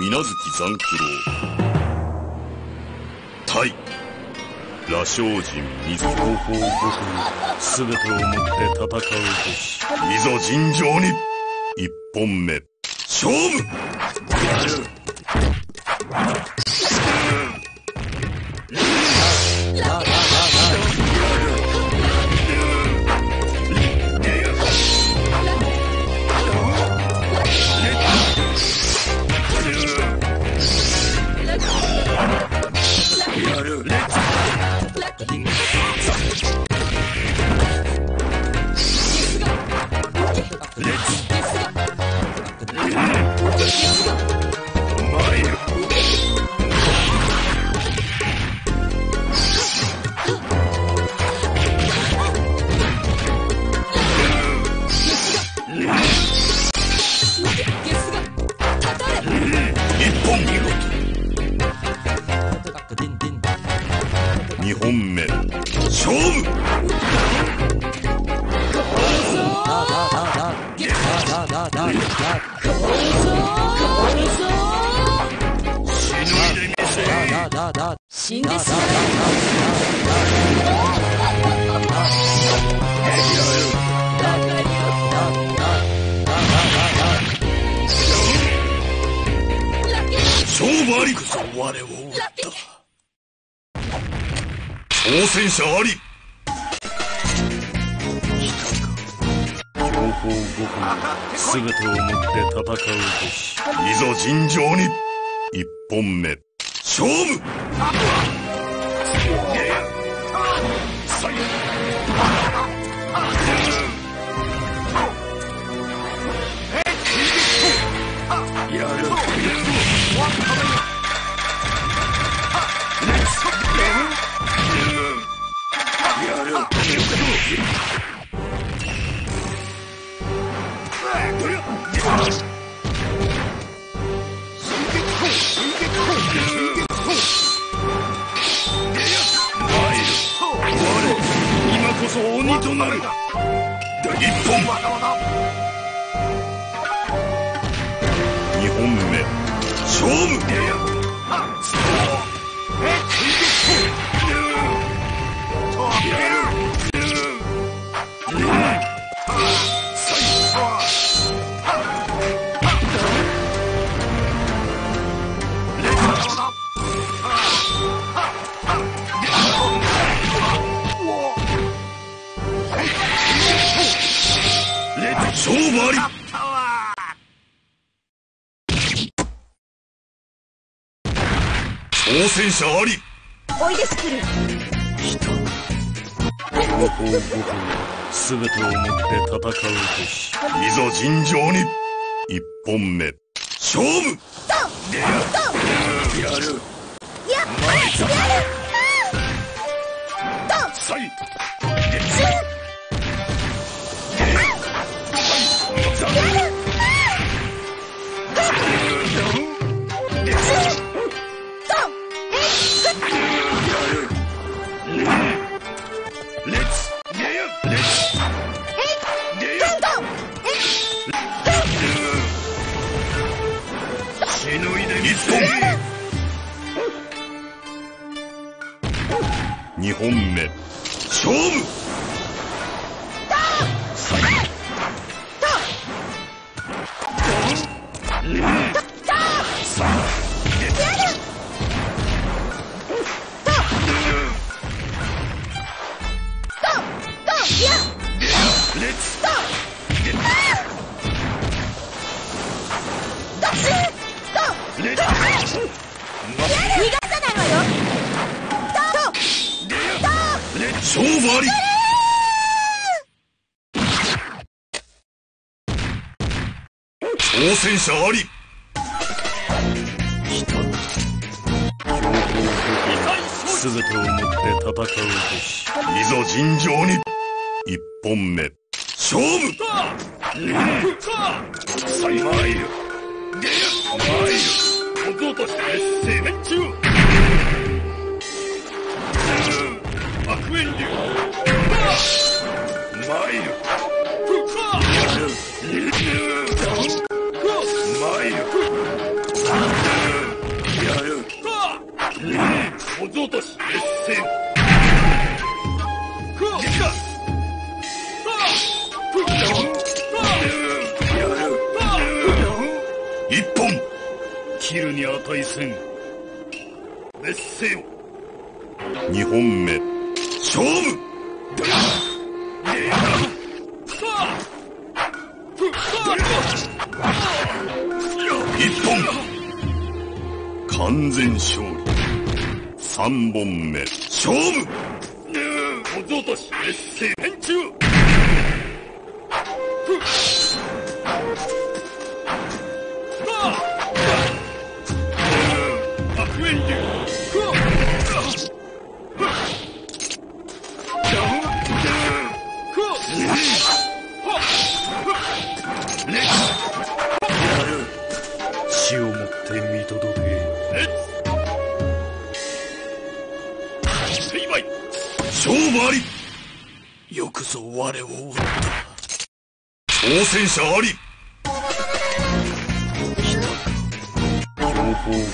水月残九郎。対羅生人水方法ごとに全てをもって戦うべし。いざ尋常に。一本目。勝負我を討った挑戦者あり標高5分全てをもって戦うべし。いざ尋常に。一本目。勝負。なる。一本。二本目。勝負。勝負あり。挑戦者あり。おいでスクル来た方法ごとに全てをもって戦うべし。いざ尋常に。一本目。勝負。ととやる。やっやる。2勝負。う勝負あり。挑戦者あり。全てをもって戦うべし。いざ尋常に。一本目。勝負。として中面一本切るに値せん。滅せよ。2本目。勝負。一本。完全勝利。三本目。勝負。小僧とし熱戦中戦者あり。両方五本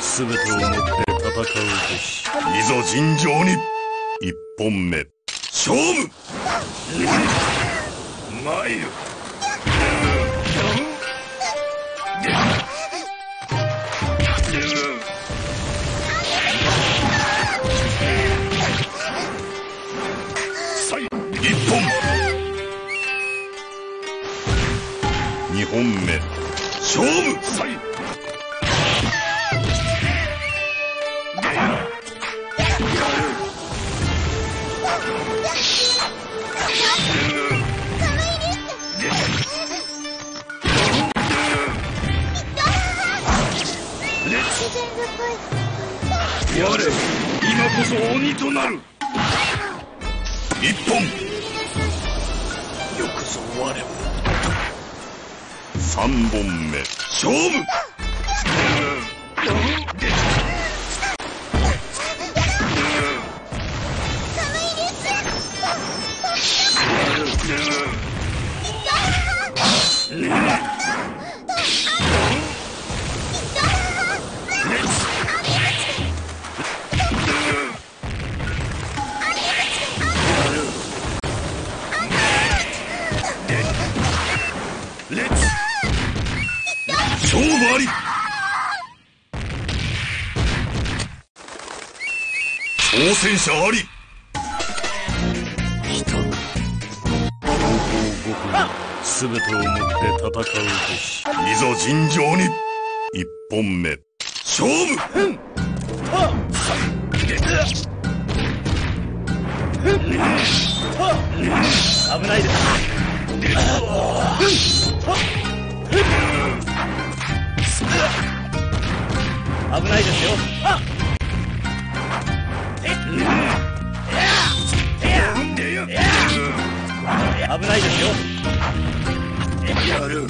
全てをもって戦うべし。いざ尋常に。一本目。勝負。参る本目。勝負！本目。勝負！挑戦者あり。来た両方五本全てをもって戦うべし。いざ尋常に。一本目。勝負。危ないです危ないですよ危ないですよ。やる。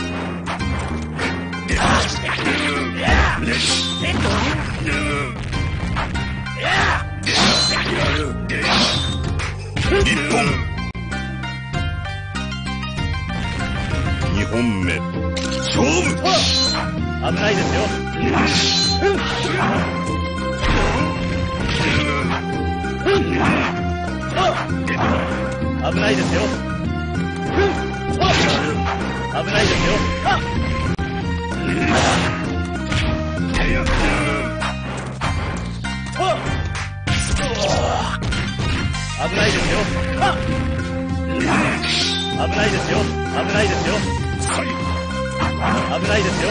一本二本目勝負危ないですよ危ないですよ危ないですよ危ないですよ危ないですよ危ないですよ危ないですよ。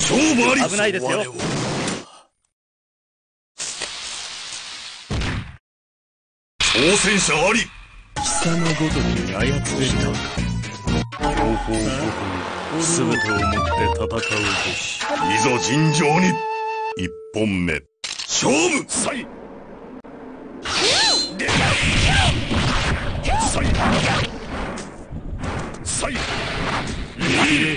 勝負あり危ないですよ。挑戦者あり。貴様ごときに操れたか両方五本全てをもって戦うべし。いざ尋常に。一本目。勝負一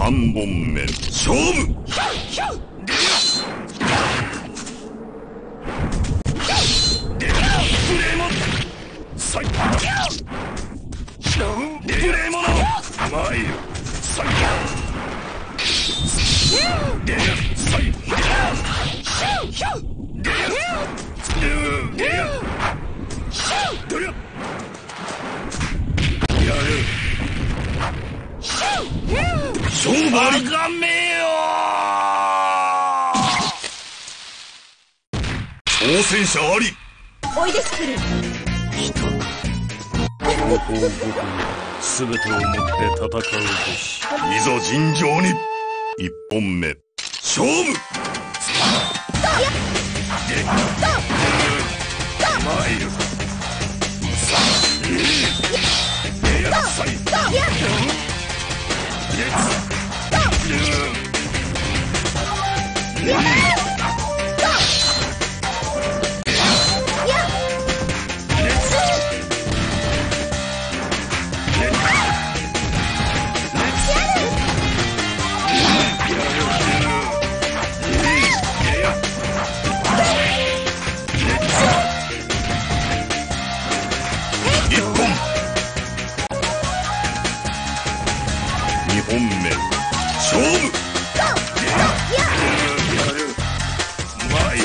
3本目。勝負。勝負！ありがめよ挑戦者ありおいでスクル方法ごとに全てをもって戦うべしいざ尋常に一本目勝負参る本目勝負。やる参る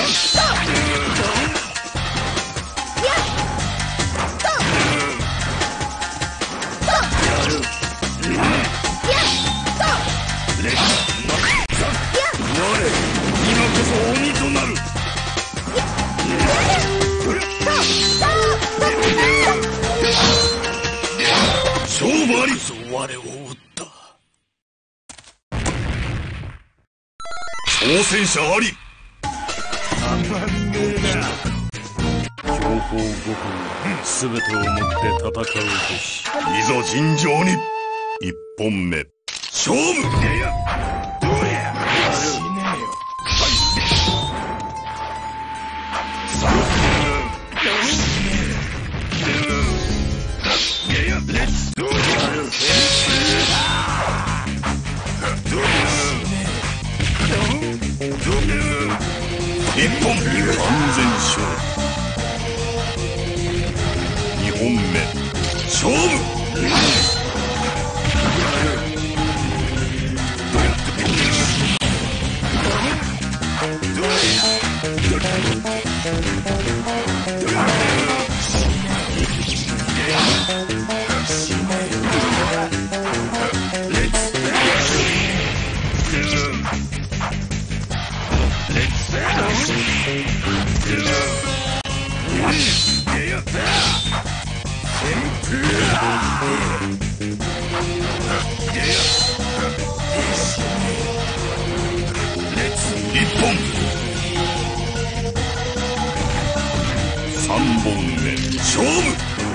レッツさ我今こそ鬼となる勝負あり。我を撃った。挑戦者あり。標高5分全てをもって戦うべし。いざ尋常に一本目。勝負どれや。死ねえよ。いやレッツど本目勝負。